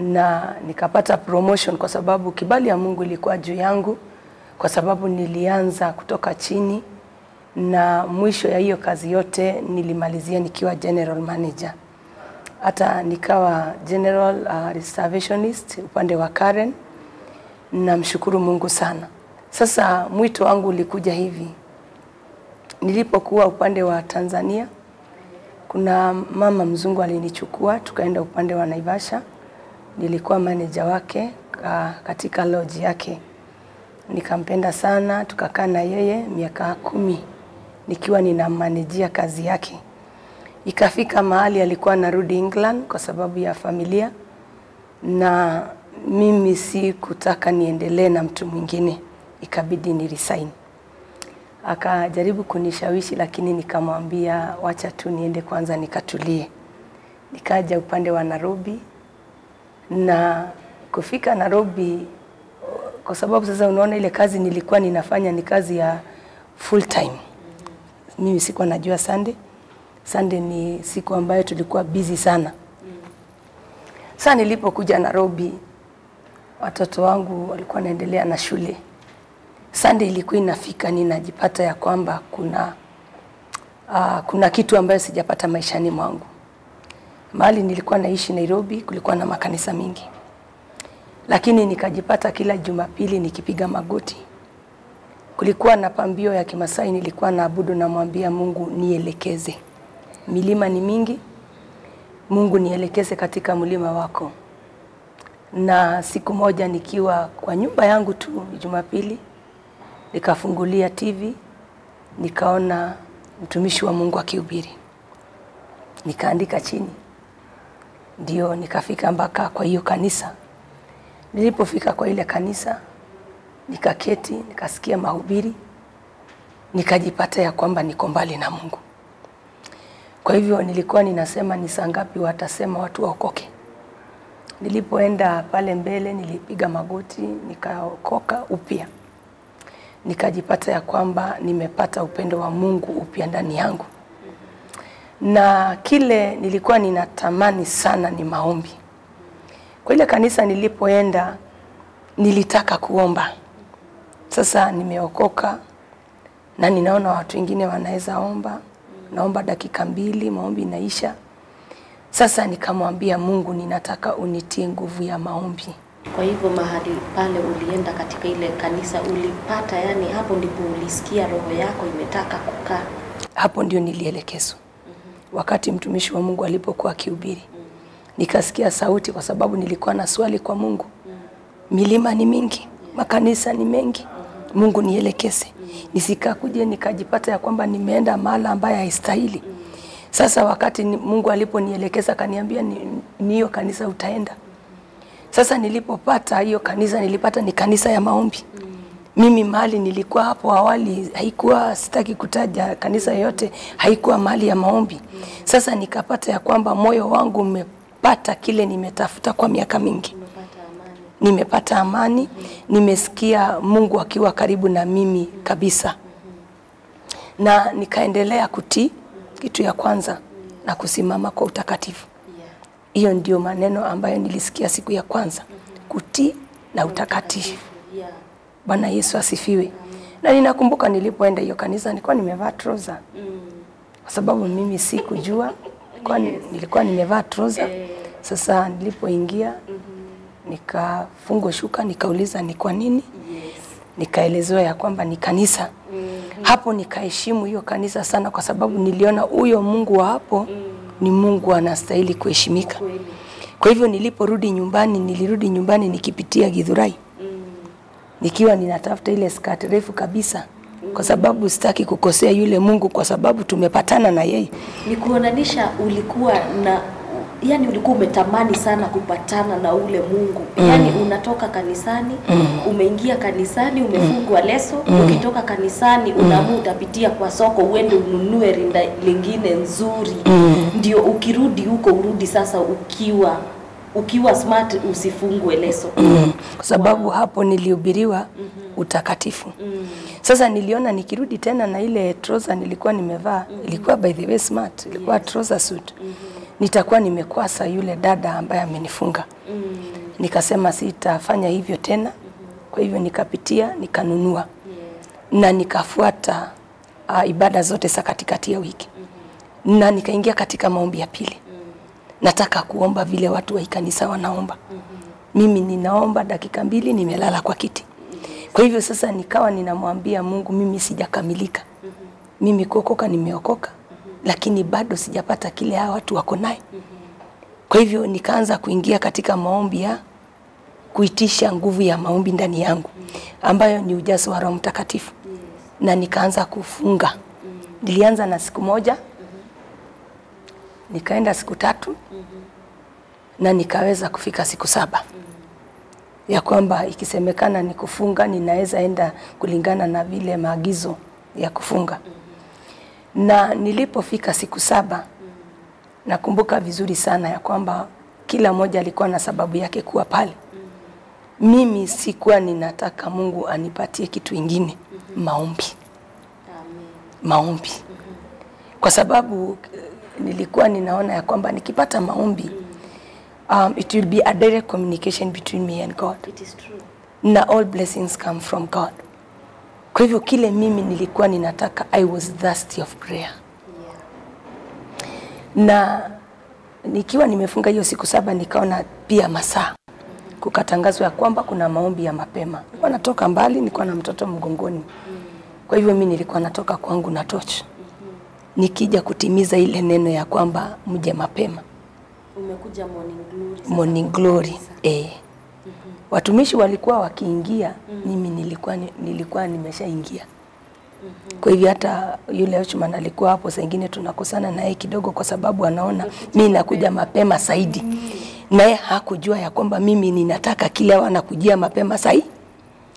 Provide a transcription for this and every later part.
na nikapata promotion kwa sababu kibali ya Mungu ilikuwa juu yangu, kwa sababu nilianza kutoka chini na mwisho ya hiyo kazi yote nilimalizia nikiwa general manager. Hata nikawa general uh, reservationist upande wa Karen. Namshukuru Mungu sana. Sasa mwito wangu ulikuja hivi, nilipokuwa upande wa Tanzania, kuna mama mzungu alinichukua tukaenda upande wa Naivasha. Nilikuwa manager wake katika lodge yake, nikampenda sana, tukakaa na yeye miaka kumi nikiwa ninamanejia kazi yake. Ikafika mahali alikuwa narudi England kwa sababu ya familia, na mimi si kutaka niendelee na mtu mwingine, ikabidi ni resign. Akajaribu kunishawishi, lakini nikamwambia wacha tu niende kwanza nikatulie. Nikaja upande wa Nairobi na kufika Nairobi, kwa sababu sasa unaona ile kazi nilikuwa ninafanya ni kazi ya full time. Mimi sikuwa najua Sunday. Sunday ni siku ambayo tulikuwa busy sana. Sasa nilipokuja Nairobi, watoto wangu walikuwa wanaendelea na shule. Sunday ilikuwa inafika, ninajipata ya kwamba kuna uh, kuna kitu ambayo sijapata maishani mwangu. Mahali nilikuwa naishi Nairobi, kulikuwa na makanisa mingi, lakini nikajipata kila Jumapili nikipiga magoti. Kulikuwa na pambio ya Kimasai, nilikuwa naabudu, namwambia Mungu nielekeze, milima ni mingi, Mungu nielekeze katika mlima wako. Na siku moja nikiwa kwa nyumba yangu tu Jumapili, nikafungulia TV nikaona mtumishi wa Mungu akihubiri, nikaandika chini, ndio nikafika mpaka kwa hiyo kanisa. Nilipofika kwa ile kanisa, nikaketi, nikasikia mahubiri, nikajipata ya kwamba niko mbali na Mungu. Kwa hivyo nilikuwa ninasema ni saa ngapi watasema watu waokoke. Nilipoenda pale mbele, nilipiga magoti, nikaokoka upya, nikajipata ya kwamba nimepata upendo wa Mungu upya ndani yangu, na kile nilikuwa ninatamani sana ni maombi. Kwa ile kanisa nilipoenda, nilitaka kuomba. Sasa nimeokoka na ninaona watu wengine wanaweza omba, naomba dakika mbili, maombi inaisha. Sasa nikamwambia Mungu, ninataka unitie nguvu ya maombi. Kwa hivyo mahali pale ulienda katika ile kanisa ulipata, yani hapo ndipo ulisikia roho yako imetaka kukaa. Hapo ndio nilielekezwa wakati mtumishi wa Mungu alipokuwa akihubiri, nikasikia sauti, kwa sababu nilikuwa na swali kwa Mungu. Milima ni mingi, makanisa ni mengi, Mungu nielekeze, nisikakuje nikajipata ya kwamba nimeenda mahala ambaye haistahili. Sasa wakati Mungu aliponielekeza akaniambia ni ni hiyo kanisa utaenda. Sasa nilipopata hiyo kanisa nilipata ni kanisa ya maombi. Mimi mahali nilikuwa hapo awali haikuwa, sitaki kutaja kanisa yoyote, haikuwa mahali ya maombi. Sasa nikapata ya kwamba moyo wangu umepata kile nimetafuta kwa miaka mingi. Nimepata amani, nimesikia Mungu akiwa karibu na mimi kabisa, na nikaendelea kutii kitu ya kwanza na kusimama kwa utakatifu. Hiyo ndio maneno ambayo nilisikia siku ya kwanza, kutii na utakatifu. Bwana Yesu asifiwe. Na ninakumbuka nilipoenda hiyo kanisa nilikuwa nimevaa trouser Mm. kwa sababu mimi sikujua, kwa nilikuwa nimevaa trouser. Sasa nilipoingia nikafungwa shuka, nikauliza ni kwa nini, Yes. nikaelezewa ya kwamba ni kanisa. Hapo nikaheshimu hiyo kanisa sana, kwa sababu niliona huyo Mungu wa hapo ni Mungu anastahili kuheshimika. Kwa hivyo niliporudi nyumbani, nilirudi nyumbani nikipitia Githurai Mm. Nikiwa ninatafuta ile skati refu kabisa, kwa sababu sitaki kukosea yule Mungu, kwa sababu tumepatana na yeye. Ni kuonanisha ulikuwa na yani ulikuwa umetamani sana kupatana na ule Mungu. Yani unatoka kanisani, mm. umeingia kanisani, umefungwa leso, mm. ukitoka kanisani unaamua utapitia kwa soko uende ununue rinda lingine nzuri. Mm. Ndio ukirudi huko urudi sasa ukiwa ukiwa smart usifungwe leso. kwa sababu wow. hapo nilihubiriwa utakatifu. mm. -hmm. Sasa niliona nikirudi tena na ile trouser nilikuwa nimevaa, mm -hmm. ilikuwa by the way smart, ilikuwa yes. trouser suit. mm -hmm. nitakuwa nimekwasa yule dada ambaye amenifunga. Mm. -hmm. Nikasema sitafanya hivyo tena. Kwa hivyo nikapitia nikanunua yeah. na nikafuata uh, ibada zote za katikati ya wiki mm -hmm. na nikaingia katika maombi ya pili. Nataka kuomba vile watu wa kanisa wanaomba. Mimi ninaomba dakika mbili, nimelala kwa kiti. Kwa hivyo sasa nikawa ninamwambia Mungu, mimi sijakamilika. Mimi kuokoka nimeokoka, lakini bado sijapata kile hawa watu wako naye. Kwa hivyo nikaanza kuingia katika maombi ya kuitisha nguvu ya maombi ndani yangu ambayo ni ujazo wa Roho Mtakatifu na nikaanza kufunga. Nilianza na siku moja, nikaenda siku tatu na nikaweza kufika siku saba ya kwamba ikisemekana ni kufunga, ninaweza enda kulingana na vile maagizo ya kufunga. Na nilipofika siku saba, nakumbuka vizuri sana ya kwamba kila mmoja alikuwa na sababu yake kuwa pale. Mimi sikuwa ninataka Mungu anipatie kitu ingine, maombi Amen. maombi kwa sababu nilikuwa ninaona ya kwamba nikipata maombi um, it will be a direct communication between me and God It is true. na all blessings come from God. Kwa hivyo kile mimi nilikuwa ninataka, I was thirsty of prayer, Yeah. na nikiwa nimefunga hiyo siku saba, nikaona pia masaa kukatangazwa ya kwamba kuna maombi ya mapema. Nilikuwa natoka mbali, nilikuwa na mtoto mgongoni, kwa hivyo mimi nilikuwa natoka kwangu na torch nikija kutimiza ile neno ya kwamba mje mapema Umekuja morning glory. morning glory eh. Watumishi walikuwa wakiingia, mm -hmm. mimi nilikuwa nilikuwa nimeshaingia. Kwa hivyo hata yule Ochman alikuwa hapo, saa ingine tunakosana naye kidogo, kwa sababu anaona mi nakuja mapema zaidi, naye hakujua ya kwamba mimi ninataka kile wanakujia nakujia mapema zaidi,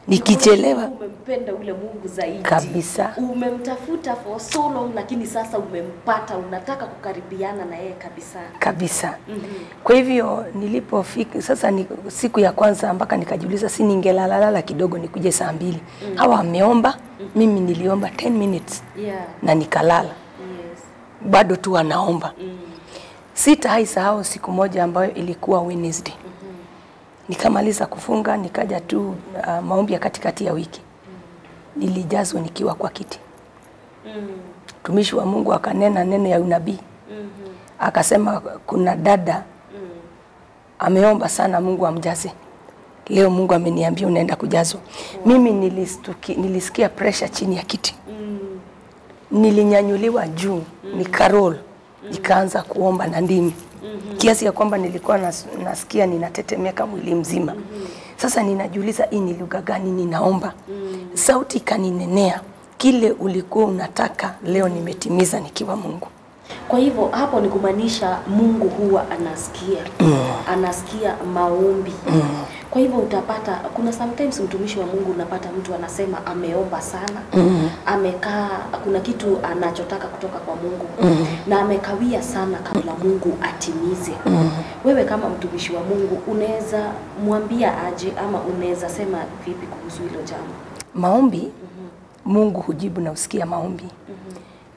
nikichelewa Umempenda ule Mungu zaidi Kabisa. Umemtafuta for so long, lakini sasa umempata, unataka kukaribiana na yeye kabisa. kabisa. mm -hmm. Kwa hivyo nilipofika sasa, ni, siku ya kwanza mpaka nikajiuliza, si ningelalalala kidogo nikuje saa mbili. Hawa wameomba, mimi niliomba 10 minutes Yeah. na nikalala, Yes. bado tu wanaomba. Mm. Sitawahi sahau siku moja ambayo ilikuwa Wednesday. Nikamaliza kufunga nikaja tu uh, maombi ya katikati ya wiki. Nilijazwa nikiwa kwa kiti. Mm. Mtumishi wa Mungu akanena neno ya unabii. mm -hmm. Akasema kuna dada mm. ameomba sana Mungu amjaze. Leo Mungu ameniambia unaenda kujazwa. Mm. Mimi nilistuki, nilisikia pressure chini ya kiti. Mm. Nilinyanyuliwa juu, mm. nikarol, nikaanza kuomba na ndimi. Kiasi ya kwamba nilikuwa nas, nasikia ninatetemeka mwili mzima. mm -hmm. Sasa ninajiuliza hii ni lugha gani ninaomba? mm -hmm. Sauti ikaninenea, kile ulikuwa unataka leo nimetimiza nikiwa Mungu. Kwa hivyo hapo ni kumaanisha Mungu huwa anasikia mm. anasikia maombi. Kwa hivyo utapata kuna sometimes mtumishi wa Mungu unapata mtu anasema ameomba sana mm. amekaa, kuna kitu anachotaka kutoka kwa Mungu mm. na amekawia sana kabla Mungu atimize. mm. Wewe kama mtumishi wa Mungu unaweza mwambia aje ama unaweza sema vipi kuhusu hilo jambo? Maombi, mm -hmm. Mungu hujibu na usikia maombi. mm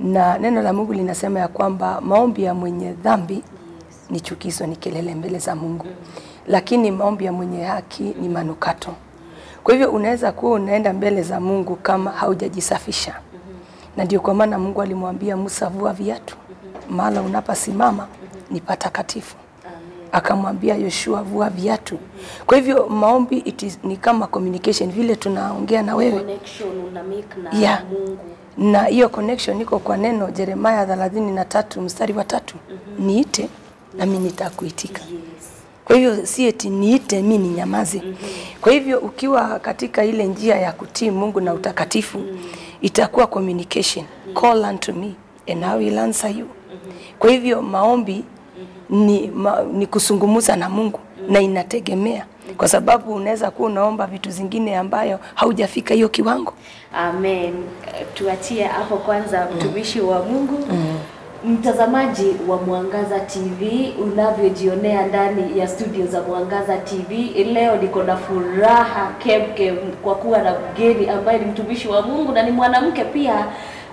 -hmm. Na neno la Mungu linasema ya kwamba maombi ya mwenye dhambi yes. ni chukizo, ni kelele mbele za Mungu, lakini maombi ya mwenye haki ni manukato. Kwa hivyo unaweza kuwa unaenda mbele za Mungu kama haujajisafisha, na ndio kwa maana Mungu alimwambia Musa, vua viatu, mahala unapasimama ni patakatifu. Akamwambia Yoshua, vua viatu. Kwa hivyo maombi it is, ni kama communication, vile tunaongea na wewe Connection una make na Yeah. Mungu. na hiyo connection iko kwa neno Yeremia na tatu mstari wa tatu niite nami nitakuitika. Yes. Kwa hivyo si eti niite mi ni nyamaze. Kwa hivyo ukiwa katika ile njia ya kutii Mungu na utakatifu itakuwa communication. Call unto me and I will answer you. Kwa hivyo maombi ni, ma, ni kusungumuza na Mungu na inategemea kwa sababu unaweza kuwa unaomba vitu zingine ambayo haujafika hiyo kiwango. Amen. Tuachie hapo kwanza, mtumishi wa Mungu. Mtazamaji wa Mwangaza TV, unavyojionea ndani ya studio za Mwangaza TV, leo niko na furaha kemkem kwa kuwa na mgeni ambaye ni mtumishi wa Mungu na ni mwanamke pia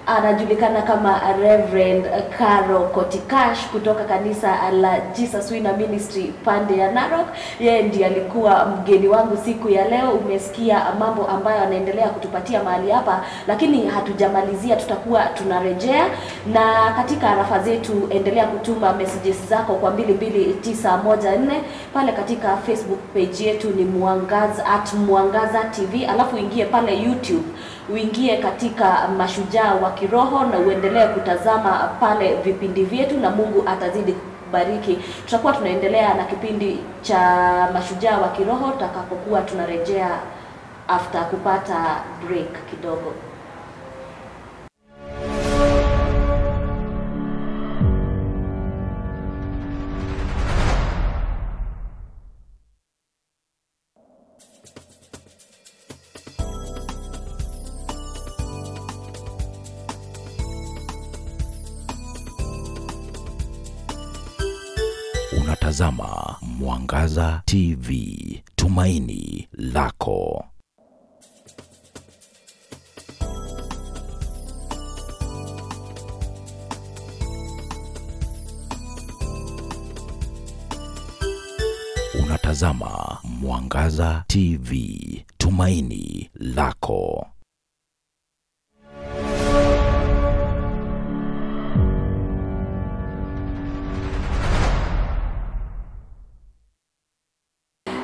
anajulikana kama Reverend Caro Kotikash kutoka kanisa la Jesus Winner Ministry pande ya Narok. Yeye ndiye alikuwa mgeni wangu siku ya leo. Umesikia mambo ambayo anaendelea kutupatia mahali hapa, lakini hatujamalizia, tutakuwa tunarejea. Na katika arafa zetu, endelea kutuma messages zako kwa 22914 pale katika Facebook page yetu ni Mwangaza at Mwangaza TV, alafu ingie pale YouTube uingie katika mashujaa wa kiroho na uendelee kutazama pale vipindi vyetu, na Mungu atazidi kubariki. Tutakuwa tunaendelea na kipindi cha mashujaa wa kiroho tutakapokuwa tunarejea after kupata break kidogo. Unatazama Mwangaza TV, tumaini lako. Unatazama Mwangaza TV, tumaini lako.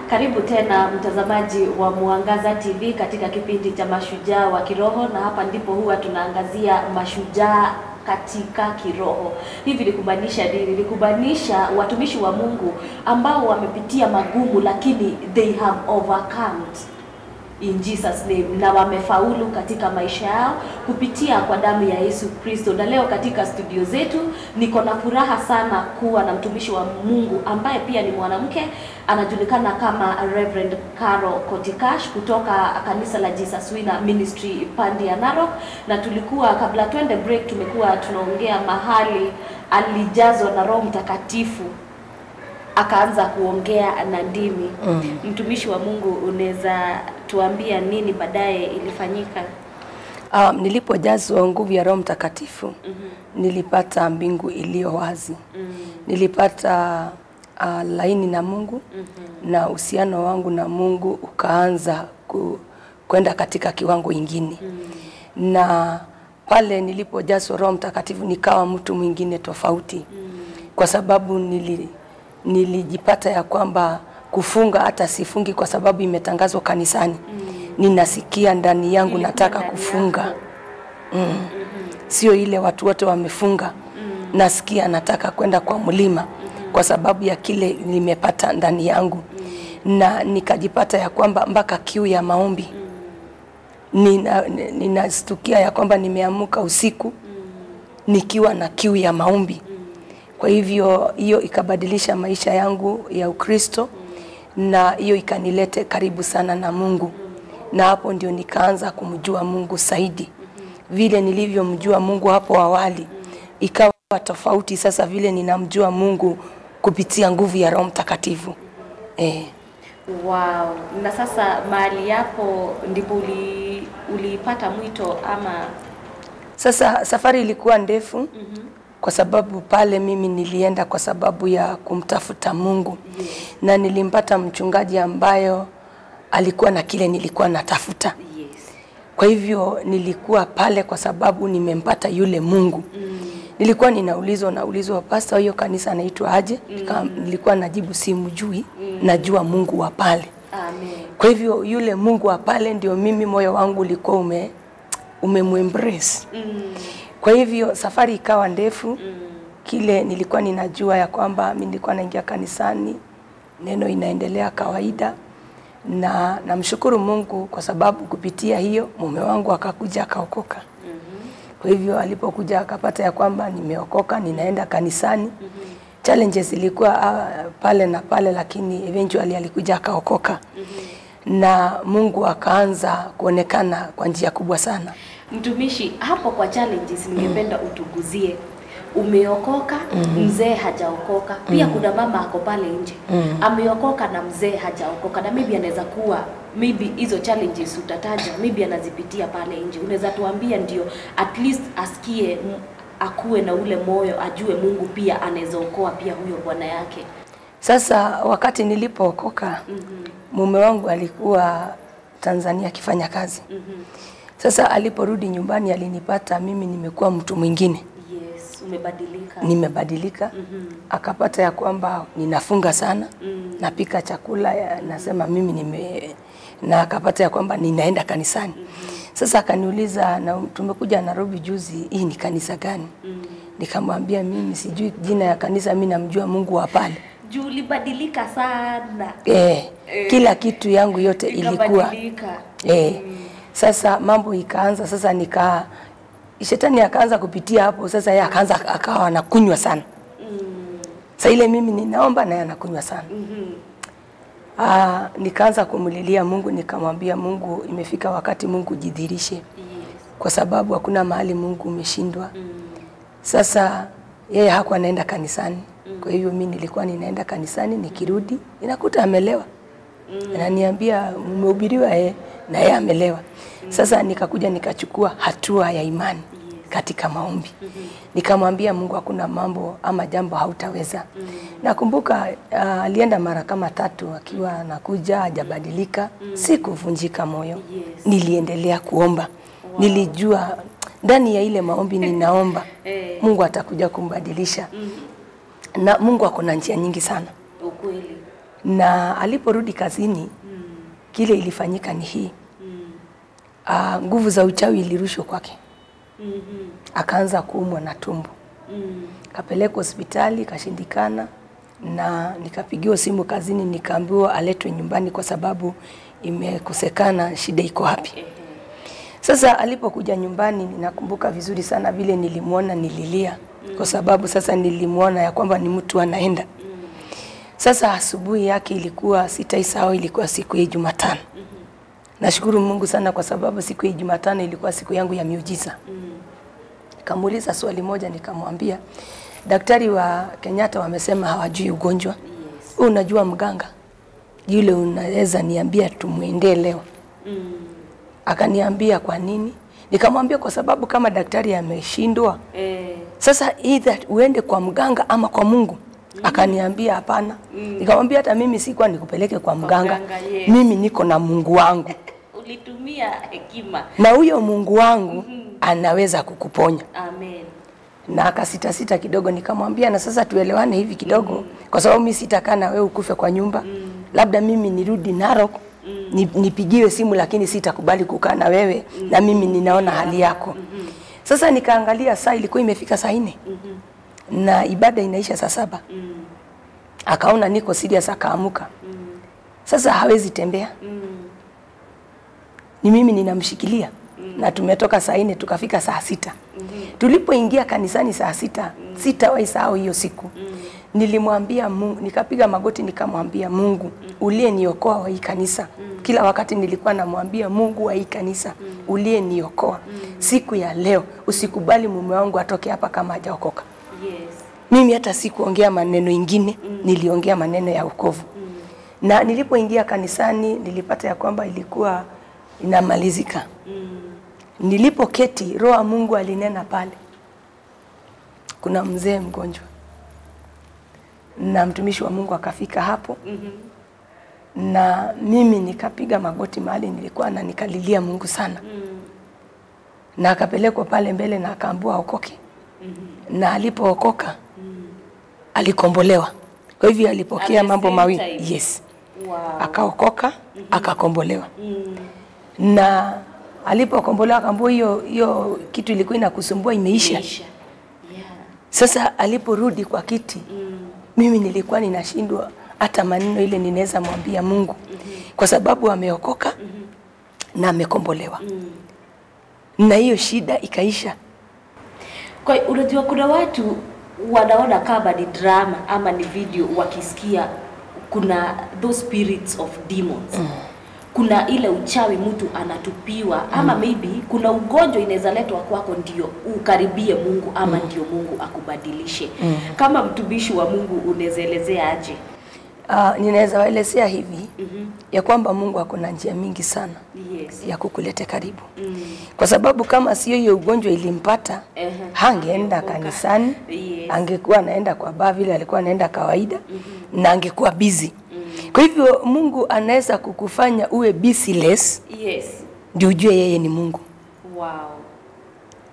Karibu tena mtazamaji wa Mwangaza TV katika kipindi cha mashujaa wa kiroho, na hapa ndipo huwa tunaangazia mashujaa katika kiroho. Hivi ni kumaanisha nini? Ni watumishi wa Mungu ambao wamepitia magumu, lakini they have overcome in Jesus name, na wamefaulu katika maisha yao kupitia kwa damu ya Yesu Kristo. Na leo katika studio zetu niko na furaha sana kuwa na mtumishi wa Mungu ambaye pia ni mwanamke, anajulikana kama Reverend Caro Kotikash kutoka kanisa la Jesus Winner Ministry Pandia ya Narok, na tulikuwa kabla twende break, tumekuwa tunaongea mahali alijazwa na Roho Mtakatifu akaanza kuongea na ndimi. Mm. Mtumishi wa Mungu, unaweza tuambia nini baadaye ilifanyika? Um, nilipojazwa nguvu ya Roho Mtakatifu mm -hmm. nilipata mbingu iliyo wazi. mm -hmm. Nilipata uh, laini na Mungu mm -hmm. na uhusiano wangu na Mungu ukaanza ku, kwenda katika kiwango ingine na pale nilipojazwa Roho Mtakatifu nikawa mtu mwingine tofauti mm -hmm. kwa sababu nili, nilijipata ya kwamba kufunga hata sifungi kwa sababu imetangazwa kanisani. mm. Ninasikia ndani yangu Ilikuwa nataka kufunga yako. mm. -hmm. Sio ile watu wote wamefunga. mm. Nasikia nataka kwenda kwa mlima mm -hmm. kwa sababu ya kile nimepata ndani yangu, mm. na nikajipata ya kwamba mpaka kiu ya maombi mm. ninastukia nina ya kwamba nimeamuka usiku nikiwa na kiu ya maombi. Kwa hivyo hiyo ikabadilisha maisha yangu ya Ukristo na hiyo ikanilete karibu sana na Mungu, na hapo ndio nikaanza kumjua Mungu zaidi. Vile nilivyomjua Mungu hapo awali ikawa tofauti sasa vile ninamjua Mungu kupitia nguvu ya Roho Mtakatifu eh. Wow. Na sasa mahali yapo ndipo uli, ulipata mwito ama Sasa safari ilikuwa ndefu kwa sababu pale mimi nilienda kwa sababu ya kumtafuta Mungu na nilimpata mchungaji ambayo alikuwa na kile nilikuwa natafuta. yes. Kwa hivyo nilikuwa pale kwa sababu nimempata yule Mungu. Nilikuwa ninaulizwa naulizwa, pasta, hiyo kanisa anaitwa aje? Nika- Nilikuwa najibu simjui, najua Mungu wa pale. Amen. Kwa hivyo yule Mungu wa pale ndio mimi moyo wangu ulikuwa ume umemwembrace. Mm. Kwa hivyo safari ikawa ndefu. mm. Kile nilikuwa ninajua ya kwamba mimi nilikuwa naingia kanisani, neno inaendelea kawaida, na namshukuru Mungu kwa sababu kupitia hiyo mume wangu akakuja akaokoka. Kwa hivyo alipokuja akapata ya kwamba nimeokoka, ninaenda kanisani. mm -hmm. Challenges ilikuwa uh, pale na pale, lakini eventually alikuja akaokoka mm -hmm. na Mungu akaanza kuonekana kwa njia kubwa sana. Mtumishi, hapo kwa challenges ningependa utuguzie. umeokoka mm. mzee hajaokoka pia mm. kuna mama ako pale nje mm. ameokoka na mzee hajaokoka na maybe anaweza kuwa maybe hizo challenges utataja maybe anazipitia pale nje unaweza tuambia ndio at least asikie akuwe na ule moyo ajue mungu pia anaweza okoa pia huyo bwana yake Sasa wakati nilipookoka mume mm -hmm. wangu alikuwa Tanzania akifanya kazi. Sasa aliporudi nyumbani alinipata mimi nimekuwa mtu mwingine, yes umebadilika nimebadilika. mm -hmm. Akapata ya kwamba ninafunga sana, mm -hmm. napika chakula, ya- nasema mimi nime na akapata ya kwamba ninaenda kanisani. mm -hmm. Sasa akaniuliza, na tumekuja Nairobi juzi, hii ni kanisa gani? mm -hmm. Nikamwambia mimi sijui jina ya kanisa, mimi namjua Mungu wa pale. juu ulibadilika sana Eh, eh, kila kitu yangu yote ilikuwa eh. Sasa mambo ikaanza sasa, nika shetani akaanza kupitia hapo. Sasa yeye akaanza akawa anakunywa sana. mm. Sasa ile mimi ninaomba naye anakunywa sana. mm -hmm. Ah, nikaanza kumlilia Mungu, nikamwambia Mungu, imefika wakati Mungu jidhirishe, yes. kwa sababu hakuna mahali Mungu umeshindwa. mm. Sasa yeye hakuwa anaenda kanisani, kwa hivyo mimi nilikuwa ninaenda kanisani, nikirudi ninakuta amelewa mm. ananiambia umehubiriwa eh, na yeye amelewa. Sasa nikakuja nikachukua hatua ya imani katika maombi, nikamwambia Mungu, hakuna mambo ama jambo hautaweza. Nakumbuka uh, alienda mara kama tatu akiwa anakuja hajabadilika, sikuvunjika moyo, niliendelea kuomba. Nilijua ndani ya ile maombi ninaomba Eh. Mungu atakuja kumbadilisha, na Mungu ako na njia nyingi sana. Ukweli. Na aliporudi kazini kile ilifanyika ni hii Ah, nguvu za uchawi ilirushwa kwake. Akaanza kuumwa na tumbo. Mm. kapelekwa hospitali kashindikana na nikapigiwa simu kazini nikaambiwa aletwe nyumbani kwa sababu imekosekana shida iko wapi. Sasa alipokuja nyumbani ninakumbuka vizuri sana vile nilimwona nililia. Kwa sababu sasa nilimwona ya kwamba ni mtu anaenda. Sasa asubuhi yake ilikuwa sitaisahau, ilikuwa siku ya Jumatano. Nashukuru Mungu sana kwa sababu siku ya Jumatano ilikuwa siku yangu ya miujiza. Nikamuuliza swali moja, nikamwambia daktari wa Kenyatta wamesema hawajui ugonjwa. Yes. unajua mganga yule, unaweza niambia tumwendee leo? Mm. Akaniambia kwa nini? Nikamwambia kwa sababu kama daktari ameshindwa eh, sasa either uende kwa mganga ama kwa Mungu. mm. Akaniambia hapana. mm. Nikamwambia hata mimi sikuwa nikupeleke kwa mganga. kwa mganga, yes. Mimi niko na Mungu wangu. Ulitumia hekima Na huyo Mungu wangu mm -hmm. anaweza kukuponya. amen Na akasitasita kidogo nikamwambia na sasa tuelewane hivi kidogo mm -hmm. kwa sababu mimi sitakaa na wewe ukufe kwa nyumba. mm -hmm. Labda mimi nirudi Narok mm -hmm. nipigiwe simu lakini sitakubali kukaa na wewe mm -hmm. na mimi ninaona hali yako. mm -hmm. Sasa nikaangalia saa ilikuwa imefika saa nne mm -hmm. na ibada inaisha saa saba mm -hmm. akaona niko serious akaamuka sasa hawezi tembea ni mimi ninamshikilia. Na tumetoka saa nne tukafika saa sita. Tulipoingia kanisani saa sita sitawahi sahau hiyo siku. Nilimwambia Mungu nikapiga magoti nikamwambia Mungu uliyeniokoa wa hii kanisa. Kila wakati nilikuwa namwambia Mungu wa hii kanisa uliyeniokoa. Siku ya leo usikubali mume wangu atoke hapa kama hajaokoka. Yes. Mimi hata sikuongea maneno ingine niliongea maneno ya wokovu. Na nilipoingia kanisani nilipata ya kwamba ilikuwa inamalizika nilipoketi roho ya mungu alinena pale kuna mzee mgonjwa na mtumishi wa mungu akafika hapo mm -hmm. na mimi nikapiga magoti mahali nilikuwa na nikalilia mungu sana mm. na akapelekwa pale mbele na akaambiwa aokoke na alipookoka alikombolewa. Kwa hivyo alipokea mambo mawili yes, wow akaokoka mm -hmm. akakombolewa. Na alipokombolewa akaambiwa hiyo hiyo kitu ilikuwa inakusumbua imeisha. imeisha. yeah Sasa aliporudi kwa kiti mm. mimi nilikuwa ninashindwa hata maneno ile ninaweza mwambia Mungu mm -hmm. kwa sababu ameokoka mm -hmm. na amekombolewa mm. na hiyo shida ikaisha. Kwa unajua kuna watu wanaona kama ni drama ama ni video wakisikia kuna those spirits of demons. Kuna ile uchawi mtu anatupiwa ama mm. maybe kuna ugonjwa inaweza letwa kwako ndio ukaribie Mungu ama mm. ndio Mungu akubadilishe. Mm. Kama mtumishi wa Mungu unaweza elezea aje? Uh, ninaweza waelezea hivi mm -hmm. ya kwamba Mungu ako na njia mingi sana Yes. ya kukulete karibu, Mm. kwa sababu kama sio hiyo ugonjwa ilimpata uh -huh. hangeenda kanisani, Yes. angekuwa anaenda kwa baa vile alikuwa anaenda kawaida mm -hmm. na angekuwa busy. Kwa hivyo Mungu anaweza kukufanya uwe busyless Yes. ndio ujue yeye ni Mungu. Wow.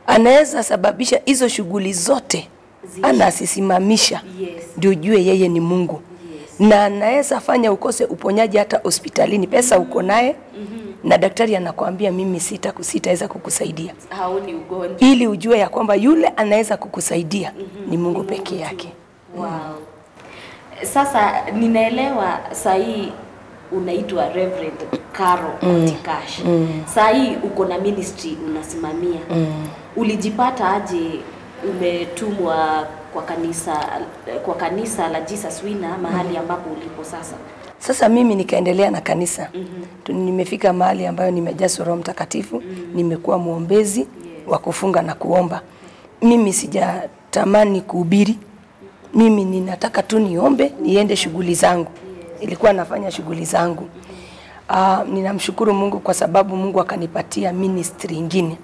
Anaweza sababisha hizo shughuli zote anazisimamisha anasisimamisha Yes. ndio ujue yeye ni Mungu Yes. na anaweza fanya ukose uponyaji hata hospitalini, pesa uko naye mm -hmm. na daktari anakuambia mimi sita sitaweza kukusaidia, Haoni ugonjwa. ili ujue ya kwamba yule anaweza kukusaidia mm -hmm. ni Mungu pekee yake. Wow. Sasa ninaelewa saa hii unaitwa Reverend Caro Mm. Saa hii uko na ministry unasimamia. mm. Ulijipata aje umetumwa kwa kanisa kwa kanisa la Jesus Winner mahali mm. ambapo ulipo sasa? Sasa mimi nikaendelea na kanisa mm -hmm. nimefika mahali ambayo nimejazwa Roho Mtakatifu, mm -hmm. nimekuwa mwombezi wa kufunga na kuomba. Mimi sijatamani kuhubiri, mimi ninataka tu niombe, niende shughuli zangu. Ilikuwa nafanya shughuli zangu. Uh, ninamshukuru Mungu kwa sababu Mungu akanipatia ministry ingine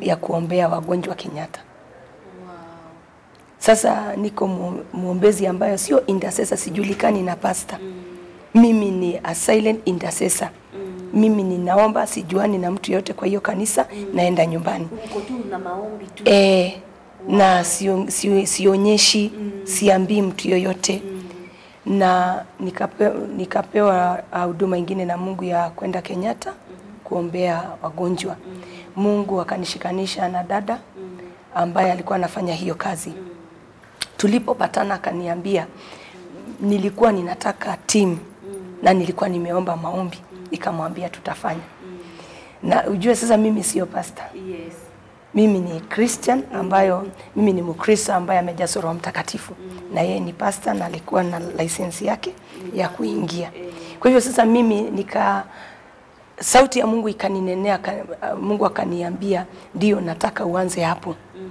ya kuombea wagonjwa Kenyatta. Sasa niko mwombezi ambayo sio intercessor, sijulikani na pasta. Mimi ni a silent intercessor. Mimi ninaomba, sijuani na mtu yote kwa hiyo kanisa, naenda nyumbani Uko tu na maombi tu. Na sio- si, sionyeshi, siambii mtu yoyote na nikape, nikapewa ah, huduma ingine na Mungu ya kwenda Kenyatta kuombea wagonjwa. Mungu akanishikanisha na dada ambaye alikuwa anafanya hiyo kazi. Tulipopatana akaniambia nilikuwa ninataka timu na nilikuwa nimeomba maombi, nikamwambia tutafanya. Na ujue sasa mimi sio pasta. Mimi ni Christian ambayo mimi ni Mkristo ambaye amejazwa Roho Mtakatifu mm. na yeye ni pastor na alikuwa na license yake ya kuingia. Kwa hivyo sasa mimi nika sauti ya Mungu ikaninenea, ka, Mungu akaniambia ndio nataka uanze hapo. Mm.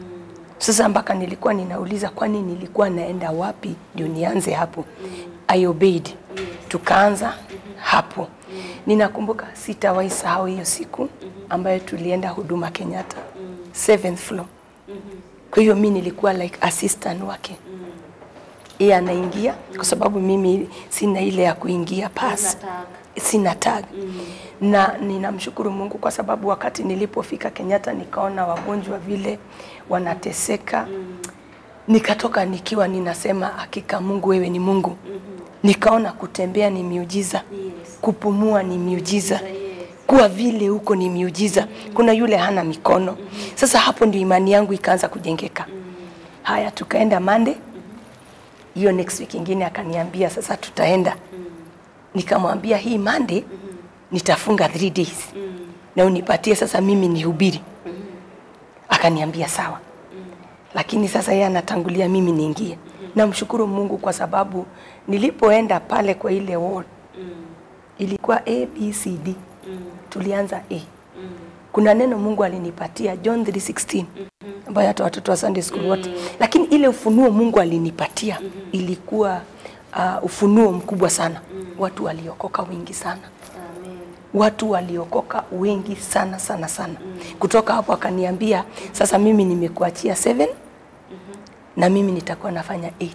Sasa mpaka nilikuwa ninauliza kwani nilikuwa naenda wapi ndio nianze hapo. Mm. I obeyed. Tukaanza mm -hmm. hapo. Mm. Ninakumbuka sitawahi sahau hiyo siku ambayo tulienda huduma Kenyatta. Seventh floor. Mm -hmm. Kwa hiyo mi nilikuwa like assistant wake. Yeye anaingia mm -hmm. kwa sababu mimi sina ile ya kuingia pass sina tag Mm -hmm. na ninamshukuru Mungu kwa sababu wakati nilipofika Kenyatta nikaona wagonjwa vile wanateseka Mm -hmm. nikatoka nikiwa ninasema hakika Mungu wewe ni Mungu Mm -hmm. nikaona kutembea ni miujiza Yes. kupumua ni miujiza Yes. Kuwa vile huko ni miujiza kuna yule hana mikono. Sasa hapo ndio imani yangu ikaanza kujengeka. Haya tukaenda mande hiyo next week ingine akaniambia sasa tutaenda. Nikamwambia hii mande nitafunga 3 days na unipatie sasa mimi nihubiri. Akaniambia sawa. Lakini sasa yeye anatangulia mimi niingie. Namshukuru Mungu kwa sababu nilipoenda pale kwa ile ward ilikuwa ABCD. D tulianza A kuna neno Mungu alinipatia John 3:16 ambayo hata watoto wa Sunday school wote lakini ile ufunuo Mungu alinipatia ilikuwa uh, ufunuo mkubwa sana watu waliokoka wengi sana Amen. watu waliokoka wengi sana sana sana. Kutoka hapo akaniambia sasa, mimi nimekuachia 7 na mimi nitakuwa nafanya 8.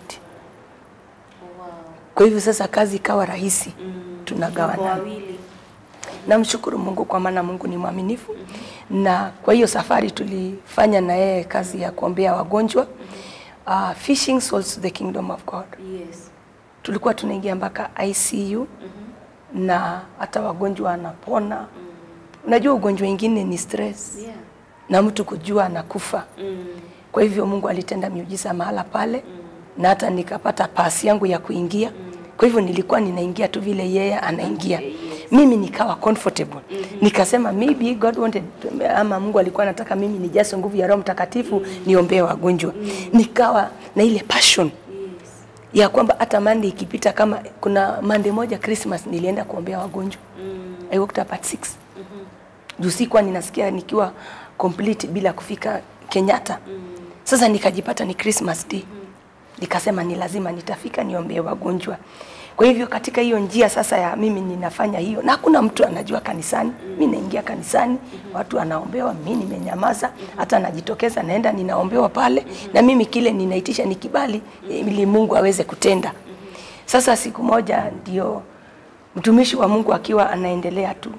Wow. Kwa hivyo sasa kazi ikawa rahisi, Kwa tunagawana. wawili. Namshukuru Mungu kwa maana Mungu ni mwaminifu, na kwa hiyo safari tulifanya na yeye kazi ya kuombea wagonjwa uh, fishing souls to the kingdom of God. Yes. Tulikuwa tunaingia mpaka ICU na hata wagonjwa anapona Unajua ugonjwa wengine ni stress Yeah. na mtu kujua anakufa. Mm. Kwa hivyo Mungu alitenda miujiza mahala pale na hata nikapata pasi yangu ya kuingia. Kwa hivyo nilikuwa ninaingia tu vile yeye anaingia. Mimi nikawa comfortable. mm -hmm. Nikasema maybe God wanted ama Mungu alikuwa anataka mimi nijaze nguvu ya Roho Mtakatifu mm -hmm. niombee wagonjwa. mm -hmm. Nikawa na ile passion Yes. ya kwamba hata mande ikipita kama kuna mande moja Christmas nilienda kuombea wagonjwa Mm. -hmm. I woke up at 6 mm -hmm. juu sikuwa ninasikia nikiwa complete bila kufika Kenyatta mm -hmm. sasa nikajipata ni Christmas day mm -hmm. nikasema ni lazima nitafika niombee wagonjwa kwa hivyo katika hiyo njia sasa ya mimi ninafanya hiyo na hakuna mtu anajua kanisani. Mi naingia kanisani watu wanaombewa mi nimenyamaza hata najitokeza naenda ninaombewa pale na mimi kile ninaitisha ni kibali ili Mungu aweze kutenda. Sasa siku moja ndio mtumishi wa Mungu akiwa anaendelea tu.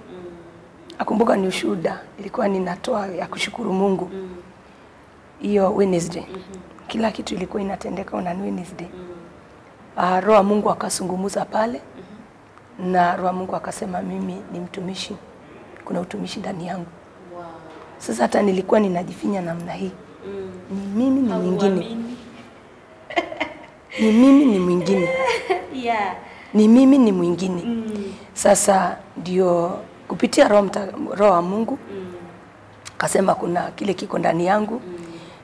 Akumbuka ni ushuhuda ilikuwa ninatoa ya kushukuru Mungu. Hiyo Wednesday. Kila kitu ilikuwa inatendeka on Wednesday uh, roho Mungu akasungumuza pale na roho Mungu akasema mimi ni mtumishi kuna utumishi ndani yangu Wow. sasa hata nilikuwa ninajifinya namna hii Mm. ni mimi ni mwingine ni mimi ni mwingine Yeah. ni mimi ni mwingine Mm. sasa ndio kupitia roho roho wa Mungu Mm. kasema kuna kile kiko ndani yangu mm.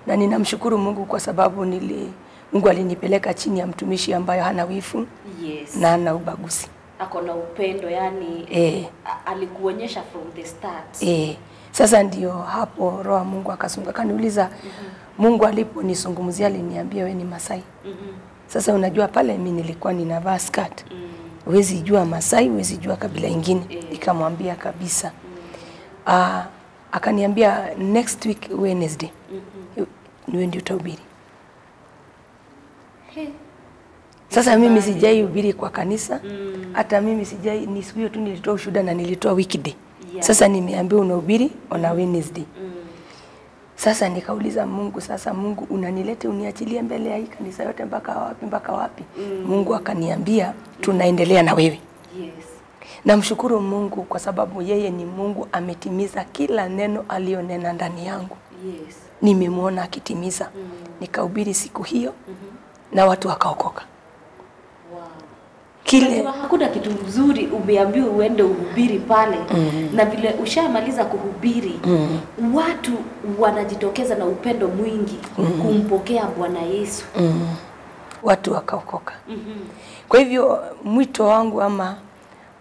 na ninamshukuru Mungu kwa sababu nili Mungu alinipeleka chini ya mtumishi ambayo hana wifu Yes. na hana ubaguzi ako na upendo yani e. alikuonyesha from the start. e, sasa ndio hapo roho Mungu akasunga akaniuliza Mungu aliponizungumzia aliniambia we ni Masai mm -hmm. sasa unajua pale mimi nilikuwa ninavaa skirt Mm. huwezi jua Masai, huwezi jua kabila ingine. e. Nikamwambia kabisa. Ah, akaniambia next week Wednesday mm niwe ndio utahubiri. He. Sasa mimi sijai ubiri kwa kanisa, hata mimi sijai, ni siku hiyo tu nilitoa ushuhuda na nilitoa weekday. Yeah. Sasa nimeambiwa unahubiri on a Wednesday. Mm. Sasa nikauliza Mungu, sasa Mungu unanilete uniachilie mbele ya hii kanisa yote mpaka wapi mpaka wapi? mm. Mungu akaniambia tunaendelea na wewe. Yes. Namshukuru Mungu kwa sababu yeye ni Mungu, ametimiza kila neno aliyonena ndani yangu. Yes. Nimemwona akitimiza. mm. Nikahubiri siku hiyo na watu wakaokoka. Wow. Kile hakuna kitu mzuri umeambiwa uende uhubiri pale mm -hmm. na vile ushamaliza kuhubiri mm -hmm. watu wanajitokeza na upendo mwingi mm -hmm. kumpokea Bwana Yesu. mm -hmm. watu wakaokoka. mm -hmm. Kwa hivyo mwito wangu ama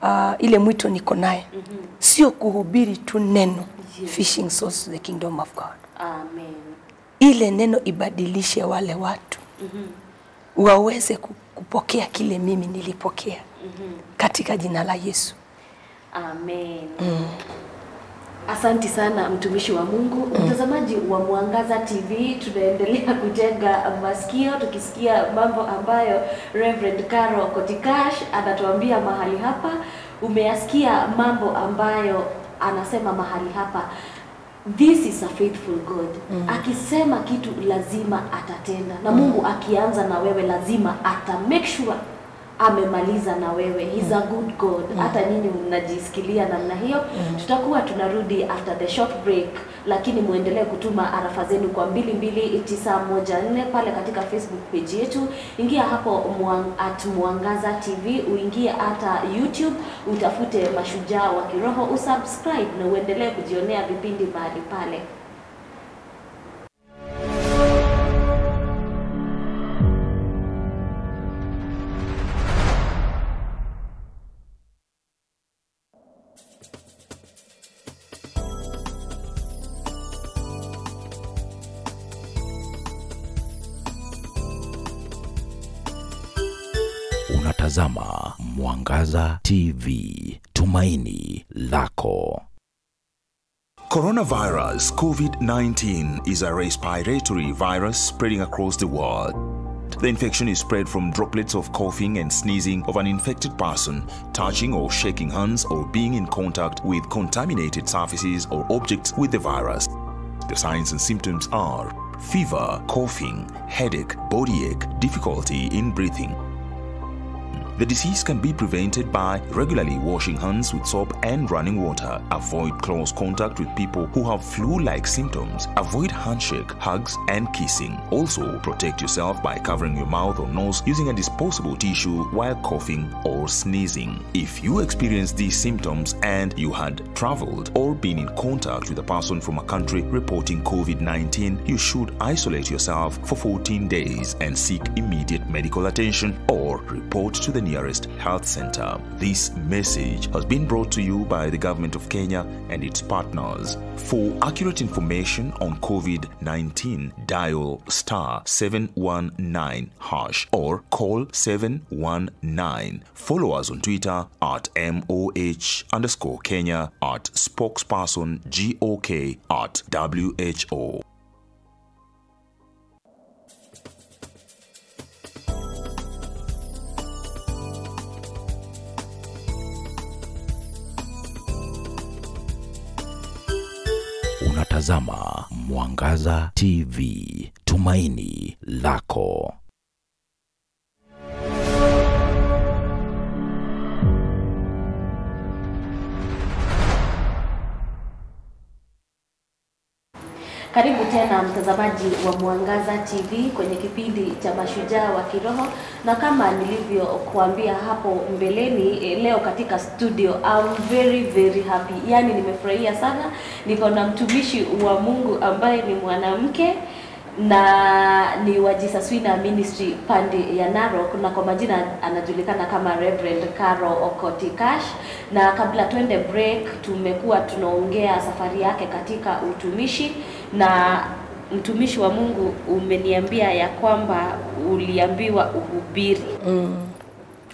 uh, ile mwito niko naye mm -hmm. sio kuhubiri tu neno Yes. fishing souls to the kingdom of God. Amen. Ile neno ibadilishe wale watu waweze kupokea kile mimi nilipokea katika jina la Yesu. Amen. Mm. Asanti sana mtumishi wa Mungu. Mtazamaji wa Mwangaza TV, tunaendelea kujenga masikio tukisikia mambo ambayo Reverend Caro Kotikash anatuambia mahali hapa. Umeyasikia mambo ambayo anasema mahali hapa. This is a faithful God. Mm. Akisema kitu lazima atatenda, na Mungu akianza na wewe lazima ata make sure amemaliza na wewe. He's a good God. Hata nyinyi mnajisikilia namna hiyo. Tutakuwa tunarudi after the short break, lakini muendelee kutuma arafa zenu kwa 22914 pale katika Facebook page yetu. Ingia hapo muang, at Mwangaza TV, uingie hata YouTube, utafute Mashujaa wa Kiroho, usubscribe na uendelee kujionea vipindi mahali pale. TV, tumaini lako. Coronavirus COVID 19 is a respiratory virus spreading across the world. The infection is spread from droplets of coughing and sneezing of an infected person, touching or shaking hands, or being in contact with contaminated surfaces or objects with the virus. The signs and symptoms are fever, coughing, headache, body ache, difficulty in breathing. The disease can be prevented by regularly washing hands with soap and running water. Avoid close contact with people who have flu-like symptoms. Avoid handshake, hugs, and kissing. Also, protect yourself by covering your mouth or nose using a disposable tissue while coughing or sneezing. If you experience these symptoms and you had traveled or been in contact with a person from a country reporting COVID-19, you should isolate yourself for 14 days and seek immediate medical attention or report to the nearest health center. This message has been brought to you by the government of Kenya and its partners. For accurate information on COVID-19, dial star 719 hash or call 719. Follow us on Twitter at MOH underscore Kenya at spokesperson GOK at WHO. Unatazama Mwangaza TV, tumaini lako. Karibu tena mtazamaji wa Mwangaza TV kwenye kipindi cha mashujaa wa kiroho, na kama nilivyokuambia hapo mbeleni, eh, leo katika studio I'm very very happy, yaani nimefurahia sana. Niko na mtumishi wa Mungu ambaye ni mwanamke na ni wa Jesus Winner Ministry pande ya Narok, na kwa majina anajulikana kama Reverend Caro Okotikash. Na kabla twende break, tumekuwa tunaongea safari yake katika utumishi, na mtumishi wa Mungu umeniambia ya kwamba uliambiwa uhubiri mm.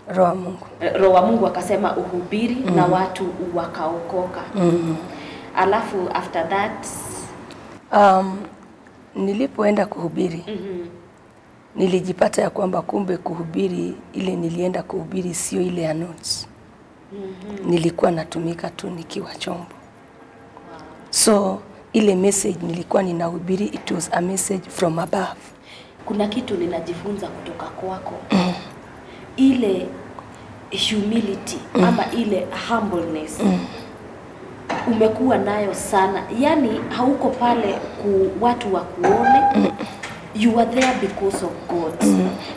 Roho wa Mungu. Roho wa Mungu akasema uhubiri mm. na watu wakaokoka. mm. Alafu after that Um, nilipoenda kuhubiri mm -hmm. nilijipata ya kwamba kumbe kuhubiri ile nilienda kuhubiri sio ile ya notes. mm -hmm. Nilikuwa natumika tu nikiwa chombo. wow. So ile message nilikuwa ninahubiri it was a message from above. kuna kitu ninajifunza kutoka kwako mm. ile humility mm. ama ile humbleness mm. umekuwa nayo sana yani hauko pale ku watu wa kuone you are there because of God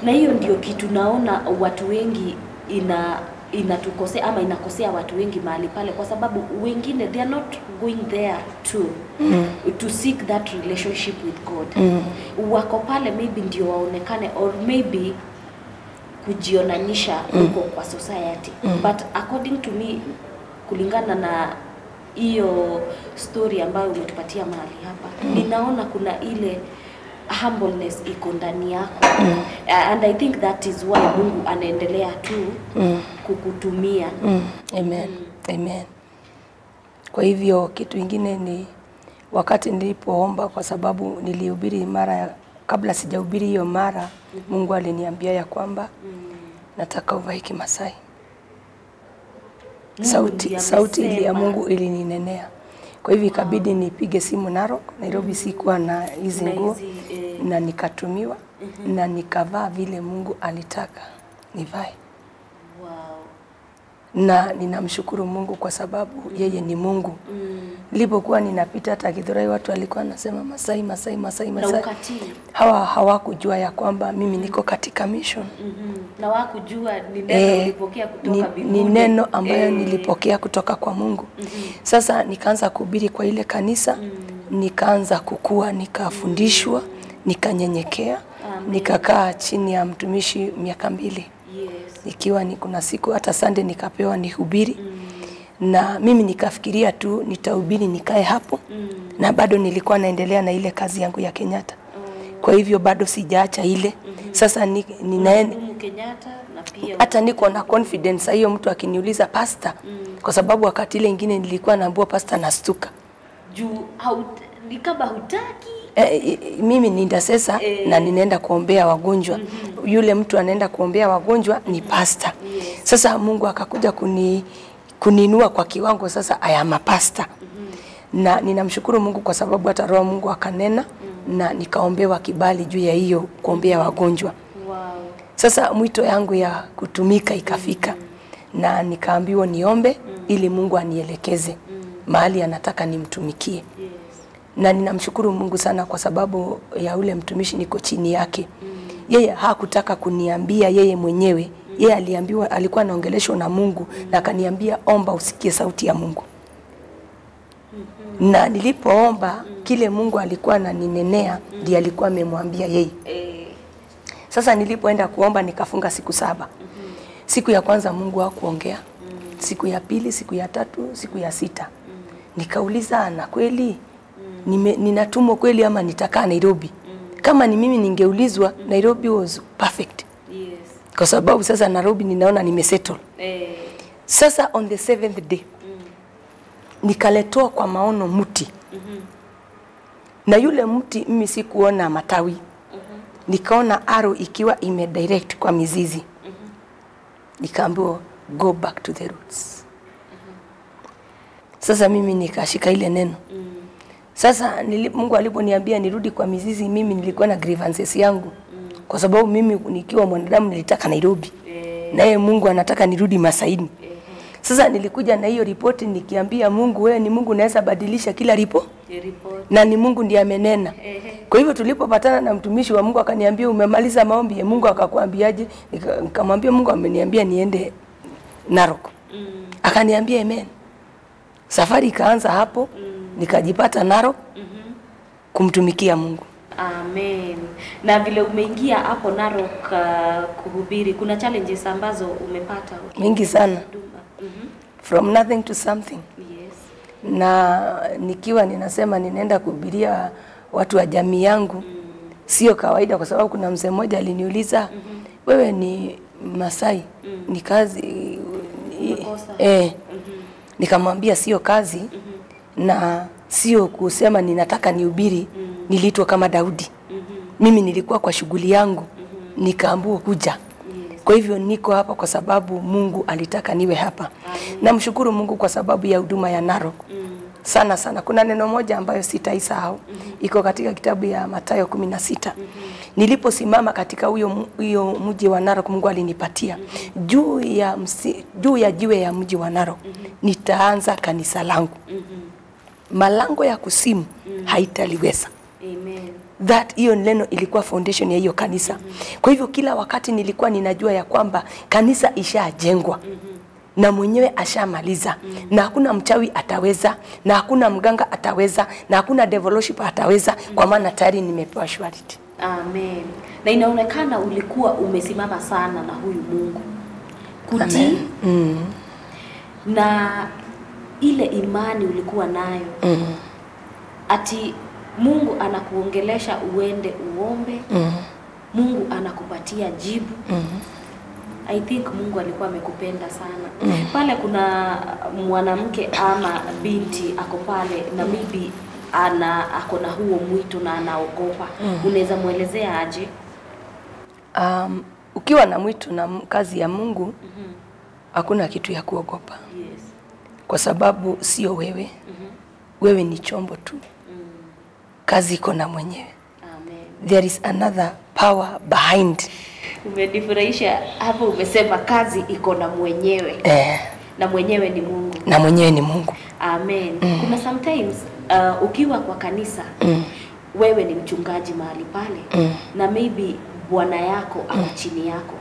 na hiyo ndio kitu naona watu wengi ina inatukosea ama inakosea watu wengi mahali pale kwa sababu wengine they are not going there to mm. to seek that relationship with God mm. wako pale maybe ndio waonekane or maybe kujionanisha huko kwa society mm. but according to me kulingana na hiyo story ambayo umetupatia mahali hapa mm. ninaona kuna ile humbleness iko ndani yako Uh, and i think that is why mungu anaendelea tu mm. kukutumia Mm, amen. Mm. Amen. Kwa hivyo kitu ingine ni wakati nilipoomba, kwa sababu nilihubiri mara ya kabla sijahubiri hiyo mara, mm -hmm. Mungu aliniambia ya kwamba mm. nataka uvae kimasai. Sauti, sauti ya. Mungu ilininenea. Kwa hivyo ikabidi nipige simu Narok, Nairobi sikuwa na hizi nguo eh, na nikatumiwa na nikavaa vile Mungu alitaka nivae. Na ninamshukuru Mungu kwa sababu yeye ni Mungu. Nilipokuwa ninapita hata Githurai, watu walikuwa wanasema Masai, Masai, Masai, Masai. Hawa hawakujua ya kwamba mimi niko katika mission. Mm -hmm. na wakujua ni neno Eh, ulipokea kutoka ni, ni neno ambayo Eh, nilipokea kutoka kwa Mungu. Mm -hmm. Sasa nikaanza kuhubiri kwa ile kanisa, mm. nikaanza kukua, nikafundishwa, nikanyenyekea, nikakaa chini ya mtumishi miaka mbili ikiwa ni kuna siku hata Sunday nikapewa nihubiri mm. na mimi nikafikiria tu nitahubiri nikae hapo mm. na bado nilikuwa naendelea na ile kazi yangu ya Kenyatta. Kwa hivyo bado sijaacha ile. mm -hmm. Sasa ni, ninaenda Kenyatta na pia hata niko na confidence hiyo, mtu akiniuliza pasta, mm. kwa sababu wakati ile ingine nilikuwa naambua pasta, nastuka juu ni kama hutaki E, e, mimi ni intercessor Eh. na ninaenda kuombea wagonjwa. mm -hmm. Yule mtu anaenda kuombea wagonjwa ni pasta. yes. Sasa Mungu akakuja kuni kuninua kwa kiwango sasa I am a pastor. Na ninamshukuru Mungu kwa sababu hata Roho Mungu akanena mm -hmm. na nikaombewa kibali juu ya hiyo kuombea wagonjwa. wow. Sasa mwito yangu ya kutumika ikafika mm -hmm. na nikaambiwa niombe mm. ili Mungu anielekeze mm. mahali anataka nimtumikie Yes. Na ninamshukuru Mungu sana kwa sababu ya ule mtumishi niko chini yake. Yeye hakutaka kuniambia yeye mwenyewe, yeye aliambiwa, alikuwa anaongeleshwa na Mungu na akaniambia omba, usikie sauti ya Mungu. Na nilipoomba kile Mungu alikuwa ananinenea ndiye alikuwa amemwambia yeye. Sasa nilipoenda kuomba nikafunga siku saba. Siku ya kwanza Mungu hakuongea. Siku ya pili, siku ya tatu, siku ya sita. Nikauliza na kweli nime, ninatumwa kweli ama nitakaa Nairobi? Kama ni mimi ningeulizwa Nairobi was perfect. yes. Kwa sababu sasa Nairobi ninaona nimesettle. Eh, Sasa on the seventh day nikaletoa kwa maono mti na yule mti mimi sikuona matawi mm -hmm. nikaona aro ikiwa ime direct kwa mizizi mm -hmm. nikaambiwa go back to the roots sasa mimi nikashika ile neno sasa nili, Mungu aliponiambia nirudi kwa mizizi mimi nilikuwa na grievances yangu. Kwa sababu mimi nikiwa mwanadamu nilitaka Nairobi. Naye Mungu anataka nirudi Masaini. Sasa nilikuja na hiyo ripoti nikiambia Mungu, wewe ni Mungu unaweza badilisha kila ripo? Na ni Mungu ndiye amenena. Ehe. Kwa hivyo tulipopatana na mtumishi wa Mungu akaniambia umemaliza maombi? Ya Mungu akakwambiaje? Nikamwambia Mungu ameniambia niende Narok. Akaniambia amen. Safari ikaanza hapo nikajipata naro kumtumikia Mungu. Amen. Na vile umeingia hapo Narok uh, kuhubiri, kuna challenges ambazo umepata Mingi sana. mm -hmm. From nothing to something. Yes. na nikiwa ninasema ninaenda kuhubiria watu wa jamii yangu sio kawaida, kwa sababu kuna mzee mmoja aliniuliza wewe ni Masai ni kazi ni- eh, nikamwambia sio kazi na sio kusema ninataka nihubiri. mm. Niliitwa kama Daudi, mm -hmm. mimi nilikuwa kwa shughuli yangu mm -hmm. nikaambiwa kuja kwa hivyo niko hapa kwa sababu Mungu alitaka niwe hapa. Namshukuru Mungu kwa sababu ya huduma ya Narok mm. sana sana. Kuna neno moja ambayo sitaisahau, mm -hmm. iko katika kitabu ya Mathayo kumi na sita. Niliposimama katika huyo huyo mji wa Narok, Mungu alinipatia mm -hmm. juu ya msi, juu ya jiwe ya mji wa Narok mm -hmm. nitaanza kanisa langu, malango ya kusimu mm. haitaliweza Amen. that hiyo neno ilikuwa foundation ya hiyo kanisa. Mm -hmm. Kwa hivyo kila wakati nilikuwa ninajua ya kwamba kanisa ishajengwa na mwenyewe ashamaliza na hakuna mchawi ataweza na hakuna mganga ataweza na hakuna devil ataweza kwa maana tayari nimepewa surety. Amen. Na inaonekana ulikuwa umesimama sana na huyu Mungu kutii na ile imani ulikuwa nayo mm. ati Mungu anakuongelesha uende uombe mm. Mungu anakupatia jibu mm. I think Mungu alikuwa amekupenda sana mm. pale. Kuna mwanamke ama binti ako pale na maybe ana ako na huo mwito na anaogopa, mm. unaweza mwelezea aje? Um, ukiwa na mwito na kazi ya Mungu mm -hmm. hakuna kitu ya kuogopa Yes. Kwa sababu sio wewe. Wewe ni chombo tu, kazi iko na mwenyewe. Amen. There is another power behind. Umenifurahisha hapo, umesema kazi iko na mwenyewe Eh, na mwenyewe ni Mungu. na mwenyewe ni Mungu. Amen. Mm. Kuna sometimes uh, ukiwa kwa kanisa mm. wewe ni mchungaji mahali pale mm. na maybe bwana yako mm. ama chini yako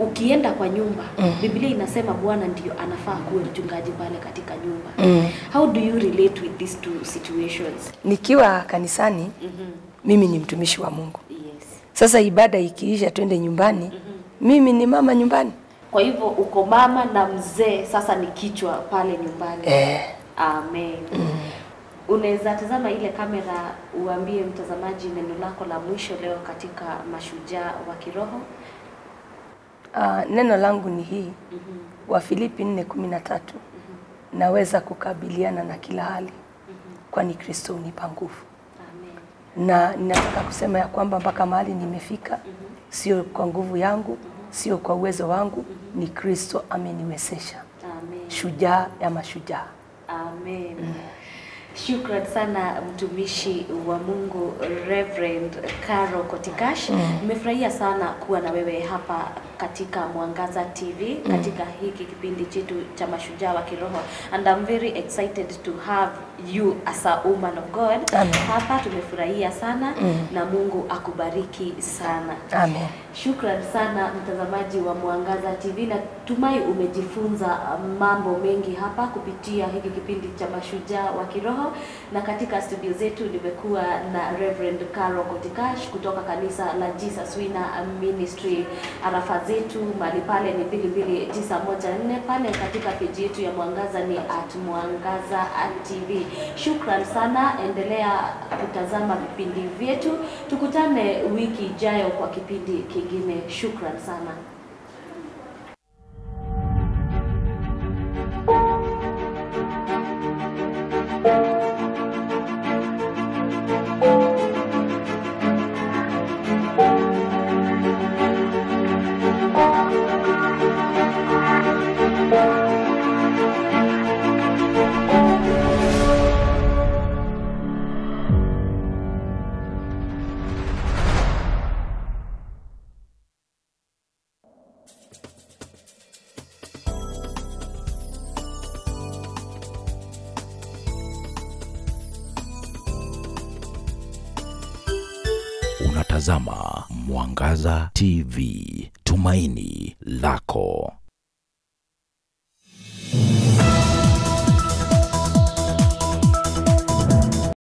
ukienda kwa nyumba mm. Biblia inasema bwana ndio anafaa kuwe mchungaji pale katika nyumba. mm. How do you relate with these two situations? Nikiwa kanisani mm -hmm. mimi ni mtumishi wa Mungu. Yes. Sasa ibada ikiisha, twende nyumbani, mm -hmm. mimi ni mama nyumbani. Kwa hivyo uko mama na mzee sasa ni kichwa pale nyumbani. Eh, Amen. mm. Unaweza tazama ile kamera uambie mtazamaji neno lako la mwisho leo katika mashujaa wa kiroho. Uh, neno langu ni hii wa Filipi 4:13 naweza kukabiliana na kila hali kwani Kristo unipa nguvu. Amen. na ninataka kusema ya kwamba mpaka mahali nimefika sio kwa nguvu yangu, sio kwa uwezo wangu, ni Kristo ameniwezesha. Amen. Shujaa ya mashujaa. Amen. Shukran sana mtumishi wa Mungu Reverend Caro Kotikash. Nimefurahia mm. sana kuwa na wewe hapa katika Mwangaza TV katika hiki kipindi chetu cha mashujaa wa kiroho and I'm very excited to have you as a woman of God. Amen. Hapa tumefurahia sana mm. na Mungu akubariki sana. Amen. Shukran sana mtazamaji wa Mwangaza TV, natumai umejifunza mambo mengi hapa kupitia hiki kipindi cha mashujaa wa kiroho, na katika studio zetu nimekuwa na Reverend Caro Kotikash kutoka kanisa la Jesus Winner Ministry. Arafa zetu mali pale ni 22914 pale katika peji yetu ya Mwangaza ni at Mwangaza TV. Shukran sana, endelea kutazama vipindi vyetu. Tukutane wiki ijayo kwa kipindi kingine. Shukran sana. Unatazama Mwangaza TV, tumaini lako.